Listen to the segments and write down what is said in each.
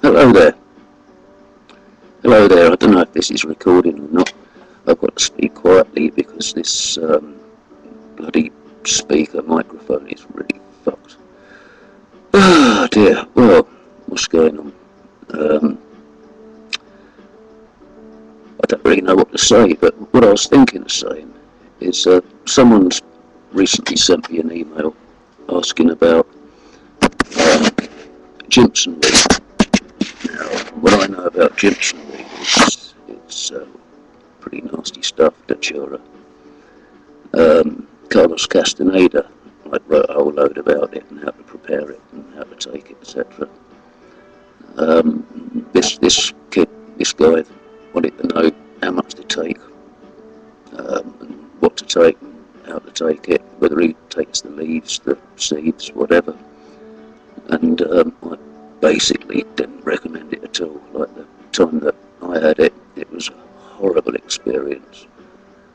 Hello there. Hello there. I don't know if this is recording or not. I've got to speak quietly because this um, bloody speaker microphone is really fucked. Oh dear. Well, what's going on? Um, I don't really know what to say, but what I was thinking of saying is uh, someone's recently sent me an email asking about um, Jimson Weed. I know about Jimson Weed is it's uh, pretty nasty stuff, Datura. Um, Carlos Castaneda like, wrote a whole load about it and how to prepare it and how to take it, etc. Um, this this kid, this guy, wanted to know how much to take, um, what to take, how to take it, whether he takes the leaves, the seeds, whatever. And um, I basically didn't recommend it at all. Like the time that I had it, it was a horrible experience.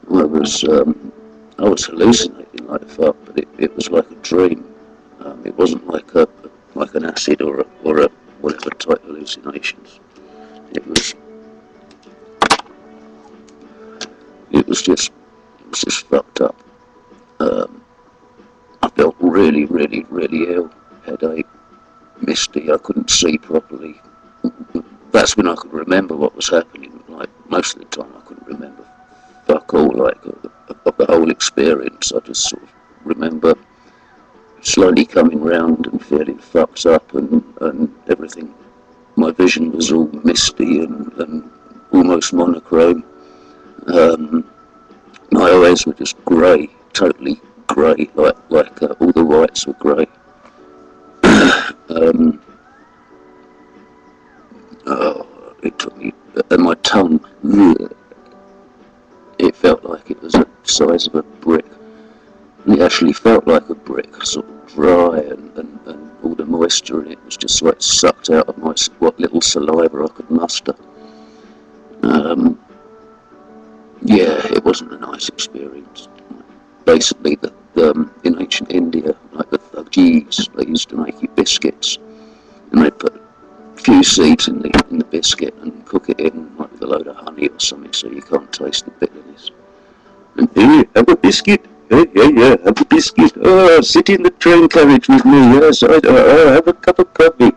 I was um, I was hallucinating like fuck, but it, it was like a dream. Um, it wasn't like a like an acid or a, or a whatever type hallucinations. It was it was just it was just fucked up. Um, I felt really, really, really ill. Headache, misty. I couldn't see properly. That's when I could remember what was happening. Like most of the time, I couldn't remember fuck all. Like of, the whole experience, I just sort of remember slowly coming round and feeling fucked up and, and everything. My vision was all misty and, and almost monochrome. Um, my eyes were just grey, totally grey, like like uh, all the whites were grey. um, oh, it took me, and my tongue, it felt like it was the size of a brick. It actually felt like a brick, sort of dry, and, and, and all the moisture in it was just like sucked out of my what little saliva I could muster. Um, yeah, it wasn't a nice experience. Basically, the, um, in ancient India, like the Thuggees, they used to make you biscuits, and they put few seeds in the in the biscuit and cook it in like with a load of honey or something, so you can't taste the bitterness. And hey, have a biscuit. Hey, yeah, yeah, have a biscuit. Oh, sit in the train carriage with me. Yes, I, uh, have a cup of coffee.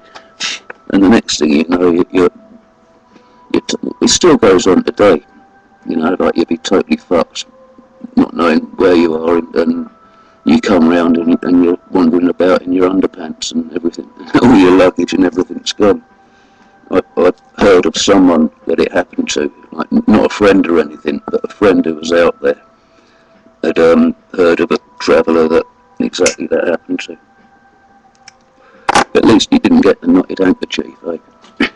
And the next thing you know, you, you're, you it still goes on today. You know, like you'd be totally fucked, not knowing where you are, and, and you come round and, and, you're wandering about in your underpants and everything, all your luggage and everything's gone. Heard of someone that it happened to, like not a friend or anything, but a friend who was out there had um, heard of a traveller that exactly that happened to. At least he didn't get the knotted handkerchief, eh?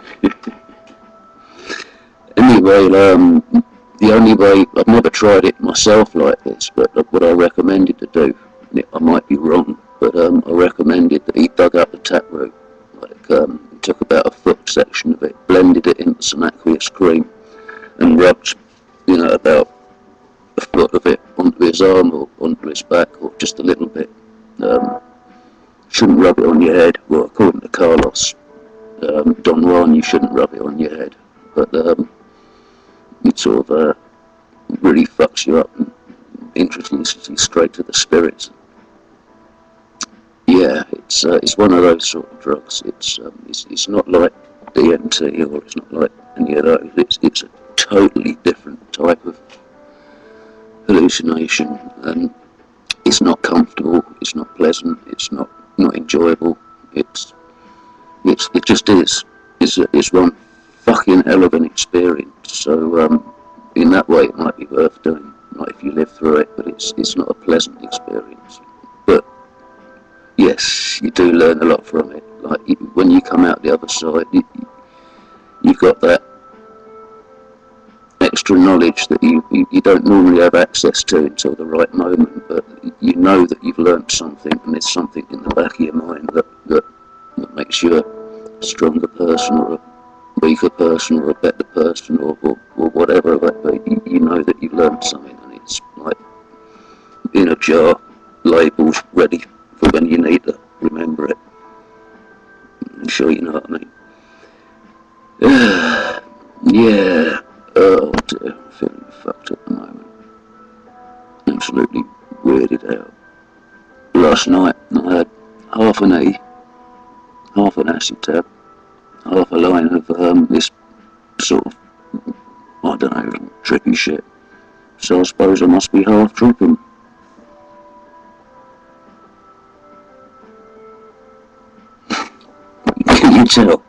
anyway, um, the only way, I've never tried it myself like this, but what I recommended to do, I might be wrong, but um, I recommended that he dug up the taproot, like um, took about a foot section of it, blended it into some aqueous cream, and rubbed, you know, about a foot of it onto his arm or onto his back, or just a little bit. Um, shouldn't rub it on your head. Well, according to Carlos um, Don Juan, you shouldn't rub it on your head, but um, it sort of uh, really fucks you up and introduces you straight to the spirits. Yeah, it's uh, it's one of those sort of drugs. It's um, it's, it's not like DMT or it's not like any of those. It's it's a totally different type of hallucination, and it's not comfortable. It's not pleasant. It's not not enjoyable. It's it's it just is. It's it's one fucking hell of an experience. So um, in that way, it might be worth doing. Not if you live through it, but it's it's not a pleasant experience. But yes, you do learn a lot from it. Like when you come out the other side, you've got that extra knowledge that you, you, you don't normally have access to until the right moment. But you know that you've learnt something, and there's something in the back of your mind that that, that makes you a stronger person or a weaker person or a better person or, or, or whatever, but, you, you, know that you've learnt something and it's like in a jar, labelled, ready for when you need to remember it. I'm sure you know what I mean. Yeah. Oh dear, I'm feeling fucked at the moment. Absolutely weirded out. Last night I had half an E, half an acid tab, half a line of um, this sort of, I don't know, trippy shit. So I suppose I must be half tripping. You tell?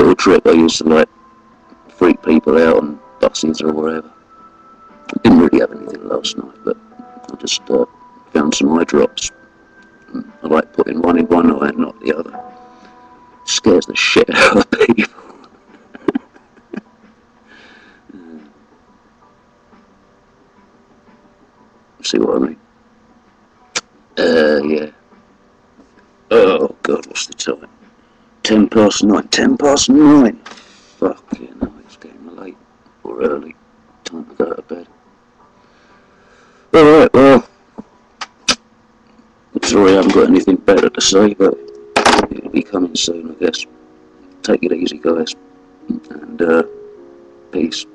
Little trip I used to like freak people out on buses or wherever. I didn't really have anything last night, but I just uh, found some eye drops. I like putting one in one eye and not the other. Scares the shit out of people. See what I mean? Uh, yeah. Oh God, what's the time? Ten past nine. Ten past nine. Fuck Fucking hell, it's getting late or early. Time to go to bed. Alright, well. Sorry I haven't got anything better to say, but it'll be coming soon, I guess. Take it easy, guys. And, uh, peace.